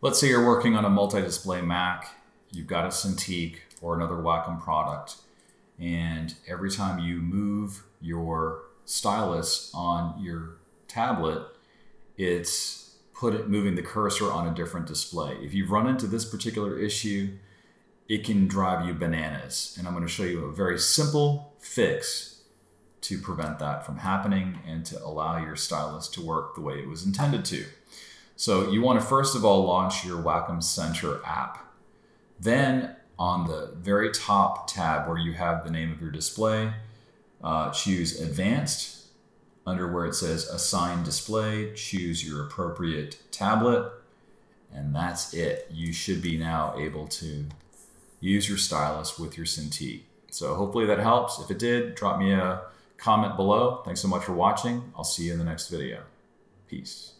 Let's say you're working on a multi-display Mac, you've got a Cintiq or another Wacom product, and every time you move your stylus on your tablet, it's put it moving the cursor on a different display. If you've run into this particular issue, it can drive you bananas. And I'm going to show you a very simple fix to prevent that from happening and to allow your stylus to work the way it was intended to. So you want to first of all launch your Wacom Center app. Then on the very top tab where you have the name of your display, uh, choose Advanced. Under where it says Assign Display, choose your appropriate tablet, and that's it. You should be now able to use your stylus with your Cintiq. So hopefully that helps. If it did, drop me a comment below. Thanks so much for watching. I'll see you in the next video. Peace.